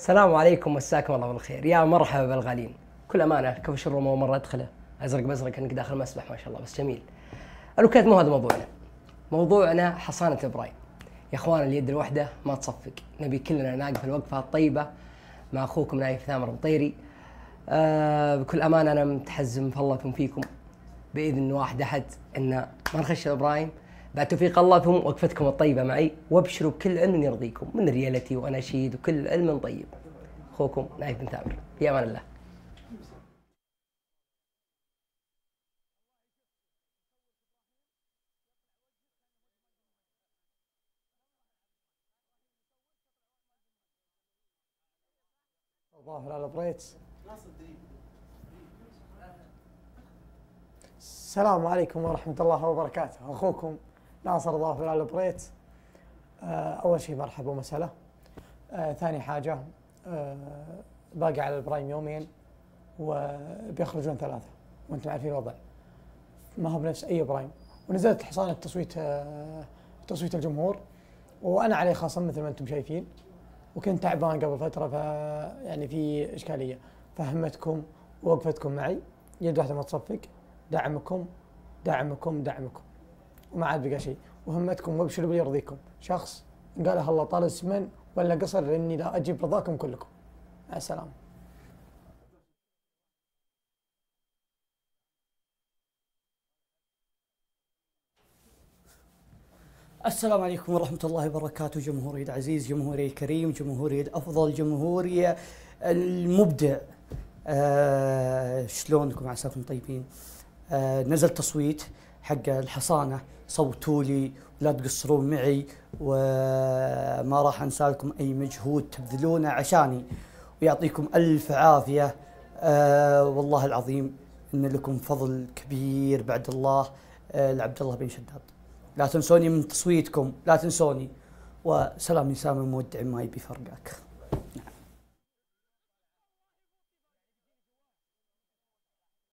السلام عليكم مساكم الله بالخير. يا مرحبا بالغالين كل أمانة كفش الروم مرة أدخله؟ أزرق بأزرق أنك داخل مسبح ما شاء الله بس جميل. الوكالة مو هذا موضوعنا. موضوعنا حصانة إبراهيم. يا إخوان اليد الوحدة ما تصفق. نبي كلنا نقف الوقفة الطيبة. مع أخوكم نايف ثامر مطيري آه بكل أمانة أنا متحزم فالله فيكم بإذن واحد أحد إن ما نخش إبراهيم بعد توفيق الله ثم وقفتكم الطيبة معي وابشروا بكل علم يرضيكم من ريالتي واناشيد وكل علم طيب. أخوكم نايف بن ثامر في أمان الله. ظافر آل بريك السلام عليكم ورحمة الله وبركاته. أخوكم ناصر ظافر آل بريك آه، أول شيء مرحبا ومسهلا. آه، ثاني حاجة آه، باقي على ال prime يومين وبيخرجون ثلاثة وأنتم عارفين الوضع. ما هو بنفس أي prime. ونزلت حصانة تصويت تصويت الجمهور وأنا عليه خاصة مثل ما أنتم شايفين وكنت تعبان قبل فترة ف يعني في إشكالية. فهمتكم ووقفتكم معي. يد واحدة ما تصفق. دعمكم دعمكم دعمكم. وما عاد بقى شيء. وهمتكم وابشروا باللي يرضيكم. شخص قالها الله طال الزمن ولا قصر لاني لا أجيب رضاكم كلكم. مع السلامة. السلام عليكم ورحمة الله وبركاته جمهوري العزيز جمهوري الكريم جمهوري الأفضل جمهوري المبدع. آه شلونكم؟ عساكم طيبين. نزل تصويت حق الحصانة. صوتوا لي ولا تقصرون معي وما راح أنسى لكم أي مجهود تبذلونه عشاني. ويعطيكم ألف عافية. آه والله العظيم إن لكم فضل كبير بعد الله. آه لعبد الله بن شداد. لا تنسوني من تصويتكم. لا تنسوني. وسلام سامي مودع ما يبي فرقك